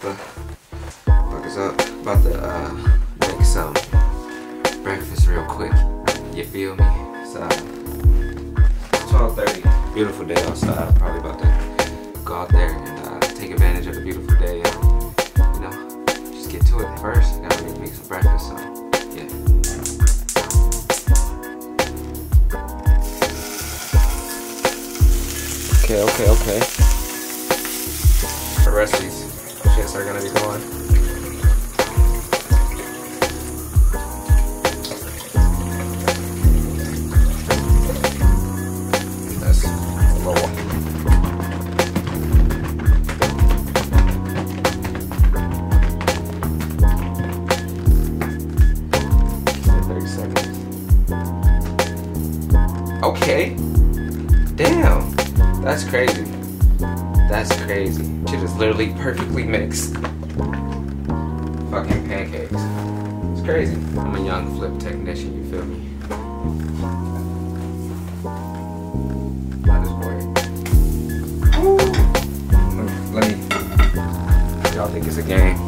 what the? About to uh, make some breakfast real quick. You feel me? So, 12.30, beautiful day outside. Probably about to go out there and uh, take advantage of the beautiful day. And, you know, just get to it. First, gotta make, make some breakfast, so yeah. Okay, okay, okay. The rest of these shits are be going. Low. Thirty seconds. Okay. Damn. That's crazy. That's crazy. Shit is literally perfectly mixed. Fucking pancakes. It's crazy. I'm a young flip technician, you feel me? That is boy. Let me. Y'all think it's a game?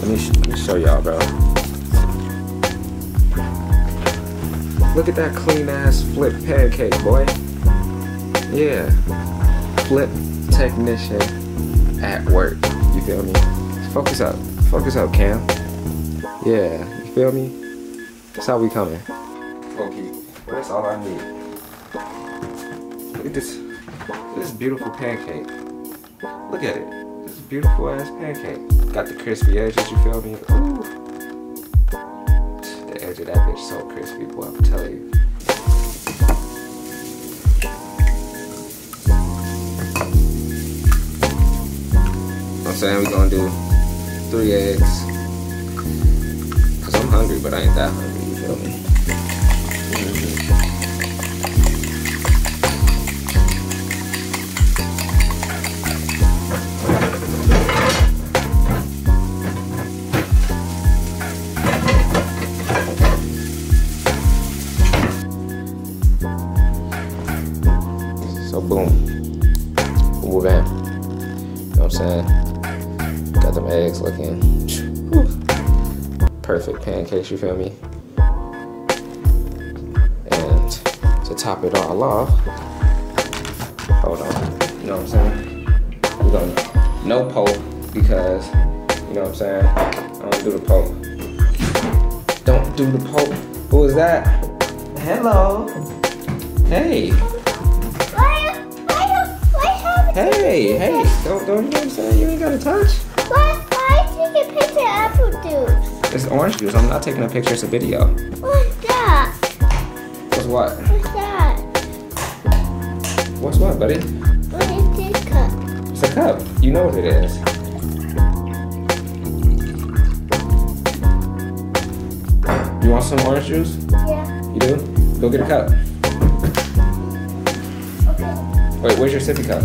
Let me, let me show y'all, bro. Look at that clean ass flip pancake, boy. Yeah. Flip technician at work. You feel me? Focus up. Focus up, Cam. Yeah. You feel me? That's how we coming. Okay. Well, that's all I need. Look at this. This beautiful pancake. Look at it. This is beautiful ass pancake. Got the crispy edges, you feel me? Ooh. The edge of that bitch so crispy, boy, I'm telling you. I'm saying we're gonna do three eggs. Cause I'm hungry, but I ain't that hungry, you feel me? So pancakes, you feel me? And to top it all off, hold on, you know what I'm saying? We're gonna no poke because, you know what I'm saying? I don't do the poke. Don't do the poke. Who is that? Hello. Hey. Why, why, why have Hey, hey. Don't, don't, you know what I'm saying? You ain't gotta touch. Why, why take a picture of apple juice? It's orange juice. I'm not taking a picture. It's a video. What's that? What's what? What's that? What's what, buddy? What is this cup? It's a cup. You know what it is. You want some orange juice? Yeah. You do? Go get a cup. Okay. Wait, where's your sippy cup?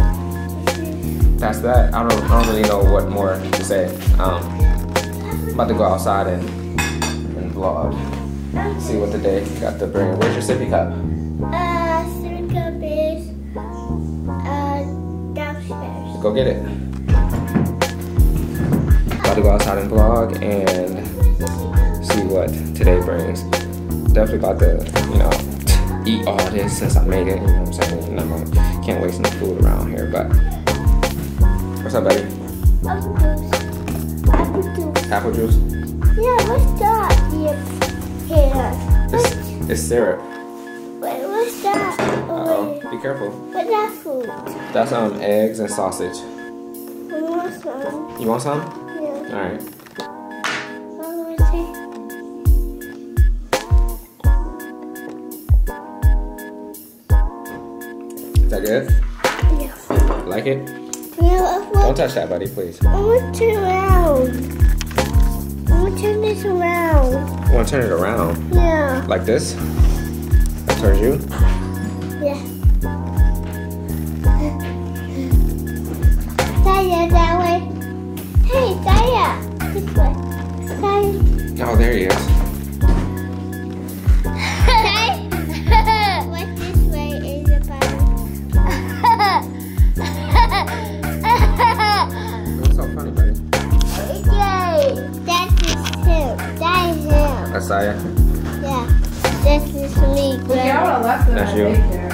That's that. I don't, I don't really know what more to say. Um, I'm about to go outside and, and vlog. See what the day got to bring. Where's your sippy cup? Uh, cinnamon cup is uh downstairs. Go get it. About to go outside and vlog and see what today brings. Definitely about to, you know, eat all this since I made it. You know what I'm saying? I'm gonna, can't waste no food around here. But what's up, buddy? Apple juice. Apple juice. Yeah, what's that? Here. It's, it's syrup. Wait, what's that? Uh Oh, oh. Be careful. What's that food? That's um eggs and sausage. I want some. You want some? Yeah. All right. Let me see. Is that good? Yeah. Like it? Yeah, Don't touch that, buddy, please. I want to turn around. I want to turn this around. You want to turn it around Yeah. like this? Towards you? Yeah. Daya, that way. Hey, Daya. This way. Daya. Oh, there he is. Saya? Yeah. This is me, Well, Grandma. y'all left That's at you. daycare.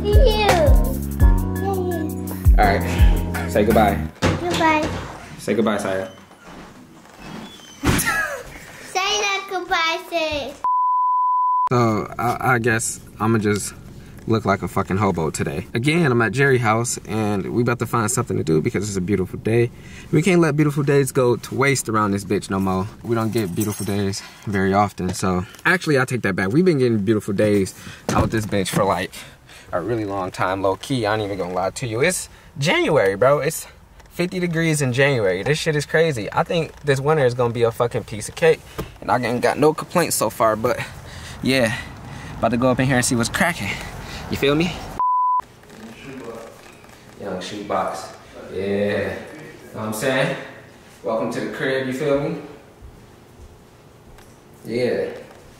you. Yeah. Alright. Say goodbye. Goodbye. Say goodbye, Saya. Say that goodbye, say. So I, I guess I'ma just look like a fucking hobo today. Again, I'm at Jerry house and we about to find something to do because it's a beautiful day. We can't let beautiful days go to waste around this bitch no more. We don't get beautiful days very often. So actually I take that back. We've been getting beautiful days out this bitch for like a really long time, low key. I ain't even gonna lie to you. It's January, bro. It's 50 degrees in January. This shit is crazy. I think this winter is gonna be a fucking piece of cake. And I ain't got no complaints so far, but yeah. About to go up in here and see what's cracking. You feel me? Young shoebox. Yeah. Know what I'm saying? Welcome to the crib, you feel me? Yeah.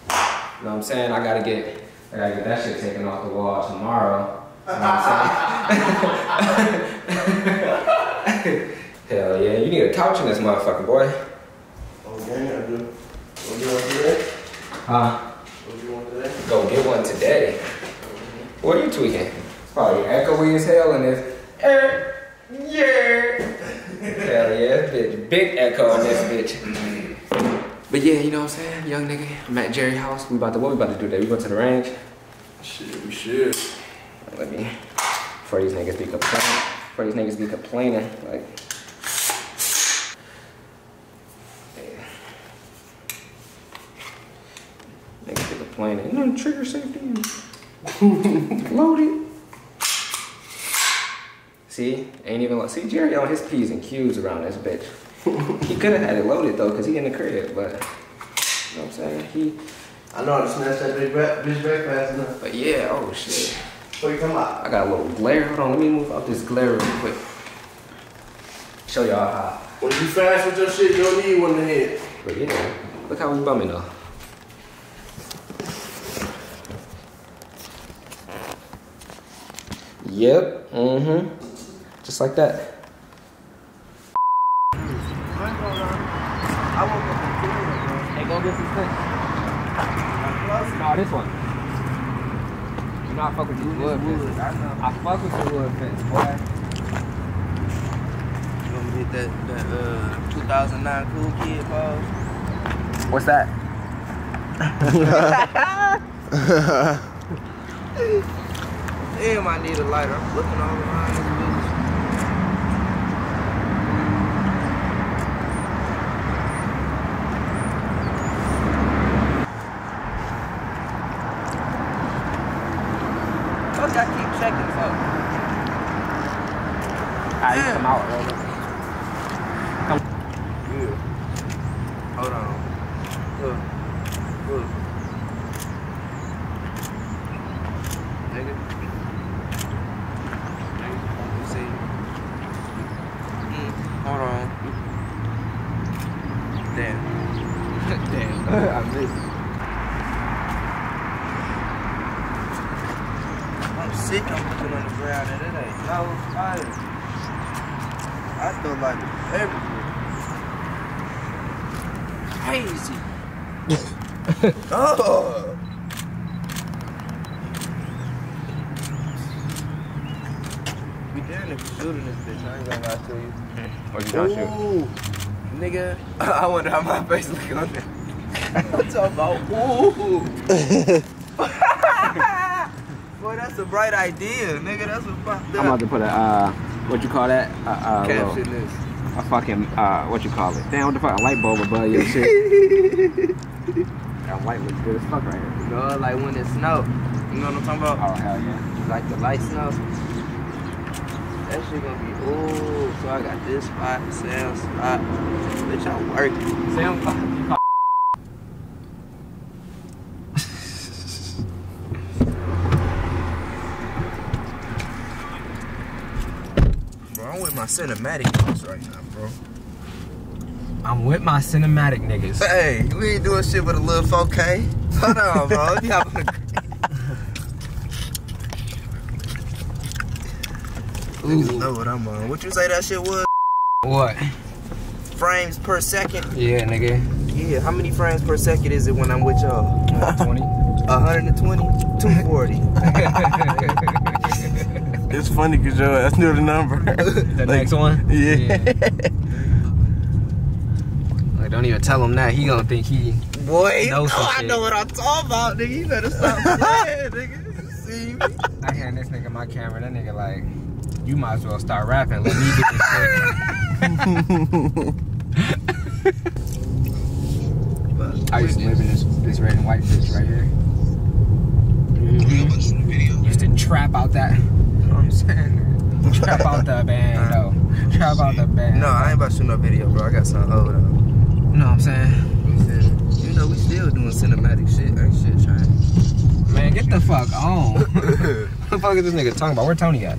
Know what I'm saying? I gotta get I gotta get that shit taken off the wall tomorrow. Know what I'm saying? Hell yeah, you need a couch in this motherfucker, boy. Okay, I do. What do you want today? Huh? What do you want today? Go get one today. What are you tweaking? It's probably echoey as hell in this. Er, yeah. hell yeah, bitch. Big echo in this bitch. But yeah, you know what I'm saying? Young nigga, I'm at Jerry house. We about to, what we about to do today? We going to the range. Shit, we should. Let me, before these niggas be complaining, before these niggas be complaining, like. Yeah. Niggas be complaining. No trigger safety. Loaded. See, ain't even like, see Jerry on his P's and Q's around this bitch. he could have had it loaded though, cause he in the crib, but you know what I'm saying? He, I know how to smash that big back, bitch back fast enough. but yeah, oh shit. Before you come out. I got a little glare. Hold on, let me move out this glare real quick. Show y'all how. When you fast with your shit, you don't need one in the head. But yeah, look how we bumming though. Yep. Mm-hmm. Just like that. I woke up and feeling it, bro. Hey, go get some fence. No, this one. You know I fuck with these wood fences. I know. I fuck with the wood fence, boy. You want me to hit that, that uh, 2009 Cool Kid pose? What's that? Damn, I need a lighter. I'm looking all around this bitch. Fuck, I keep checking folks. I Yeah. come out early. Yeah. Hold on. Look. Look. Nigga. Nigga. You see? Mm, hold on. Damn. Damn. I missed. I'm sick. I'm looking on the ground it ain't fire. I feel like everywhere. Crazy. oh. We damn near shooting this bitch. I ain't gonna lie to you. What you shoot? Ooh, nigga. I wonder how my face look on there. I'm talking about ooh. Boy, that's a bright idea, nigga. That's what fucked I'm about to put a uh, what you call that? Uh, uh, little- Caption this. a fucking uh, what you call it? Damn, what the fuck? A light bulb above your shit. that white looks good as fuck right here. You know, like when it snow. You know what I'm talking about? Oh hell yeah. Like the light snow. That shit gonna be ooh. So I got this spot, Sam spot. Bitch, I'm working. Sam, fuck. Bro, I'm with my cinematic boss right now, bro. I'm with my cinematic niggas. Hey, we ain't doing shit with a little 4K. Hold on, bro. You having a- Niggas know what I'm on. What you say that shit was? What? Frames per second. Yeah, nigga. Yeah, how many frames per second is it when I'm with y'all? 20. 120? 240. It's funny because yo, that's near the number. The next one? Yeah. Like, don't even tell him that. He gonna think he. Boy, Know some oh, I shit. know what I'm talking about, nigga. You better stop playing, nigga. See me? I hand this nigga my camera. That nigga like, you might as well start rapping. Let me get this shit. I used to live in this this red and white bitch right here. Mhm. Used to trap out that. Saying? Trap out the band though. Trap out the band. No, I ain't about to shoot no video, bro. I got something old though. You know what I'm saying? You know, we still doing cinematic shit. Ain't shit trying. Man, get the fuck on. what the fuck is this nigga talking about? Where Tony at?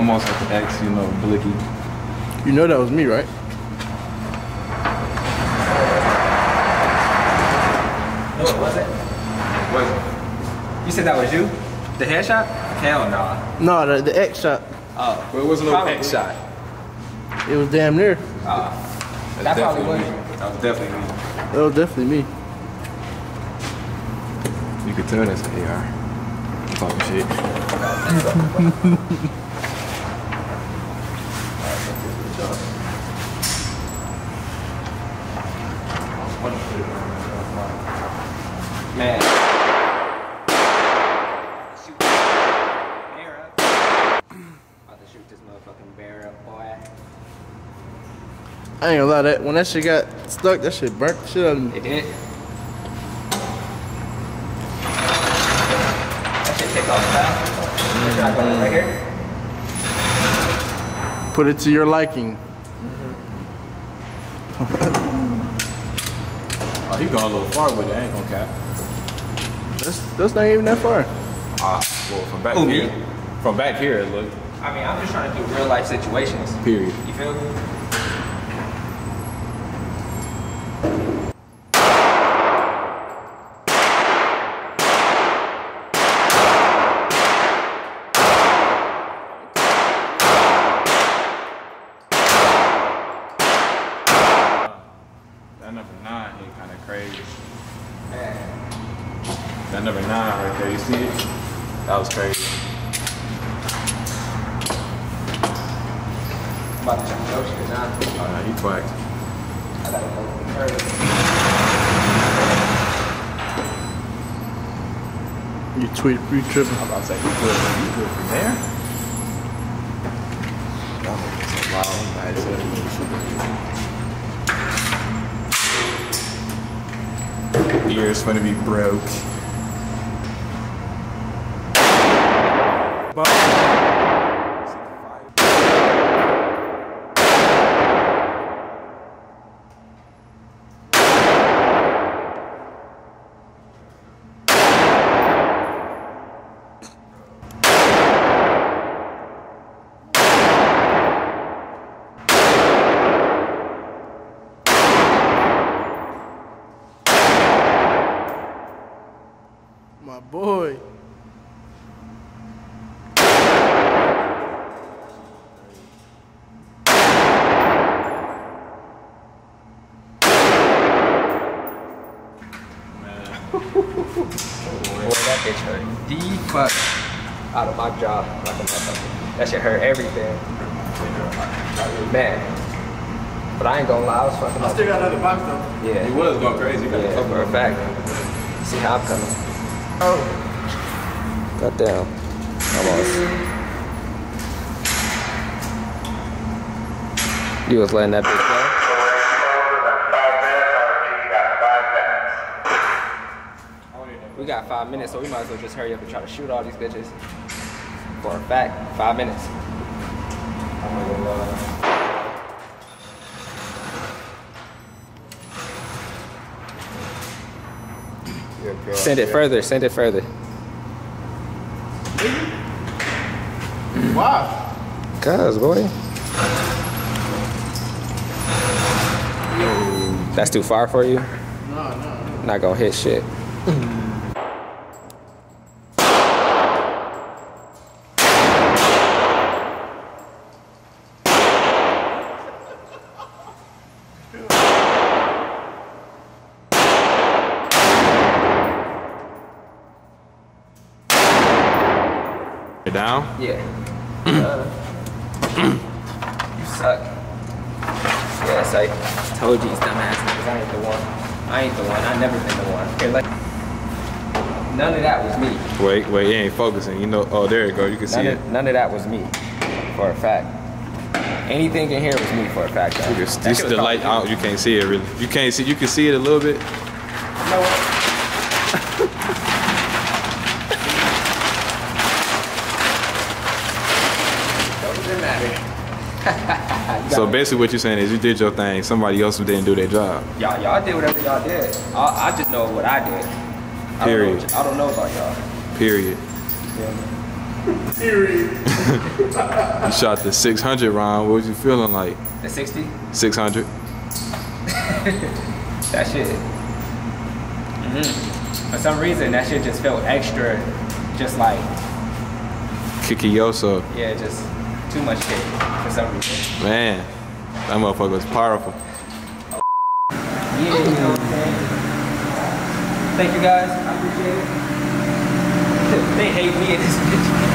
Almost, almost like the ex, you know, Blicky. You know that was me, right? No, it wasn't. Was it? You said that was you? The headshot? Hell nah. No, the, the X shot. Oh. But it wasn't no X shot. It was damn near. Uh, That's That probably definitely was me. That was definitely me. That was definitely me. You could tell that's an AR. I'm talking shit. man. Shoot. Bear up. About to shoot this motherfucking bear up, boy. I ain't gonna lie, that when that shit got stuck, that shit burnt the shit out of me. It did. That shit take off fast. Should I go right here? Put it to your liking. Oh, he gone a little far with it, I ain't gonna cap. That's that's not even that far. Ah, well, from back Who, me? here. From back here, it looked. I mean, I'm just trying to do real life situations. Period. You feel me? That number nine hit kind of crazy. Man. That number nine right there, you see it? That was crazy. I'm about to check your shit now. Oh, no, he twacked. I gotta go further. You tweet, you tripping. I'm about to say, he good, he good from there? That was a long night, so- Ears gonna be broke. My boy. Boy, that bitch hurt the fuck out of my jaw. Like a motherfucker. That shit hurt everything. Man. But I ain't gonna lie, I was fucking up. got another box though. Yeah. He was going crazy. He got Yeah, a for a fact. See how I'm coming. Oh. Got down. Almost. You was letting that bitch go? We got five minutes, so we might as well just hurry up and try to shoot all these bitches. For a fact, five minutes. Send it further. Send it further. Why? Cuz, boy. That's too far for you? No, no. Not gonna hit shit. You're? Yeah. Uh, you suck. Yes, I told you these dumbass niggas I ain't the one. I ain't the one. I never been the one. Here, like, none of that was me. Wait, wait, you ain't focusing. You know, oh, there you go. You can see None it. none of that was me, for a fact. Anything in here was me for a fact. Though. You can, That this was the light out. You can't see it really. You can't see. You can see it a little bit. You know So basically, what you're saying is you did your thing. Somebody else didn't do their job. Y'all, y'all did whatever y'all did. I, I just know what I did. I don't know Period. I don't know about y'all. Period. Period. You shot the 600 round. What was you feeling like? The 60? 600. That shit. hmm For some reason, that shit just felt extra, just like, Kikioso. yeah, just too much shit for some reason. Man, that motherfucker was powerful. Yeah, you know what I'm saying? Thank you guys. I appreciate it. they hate me in this bitch.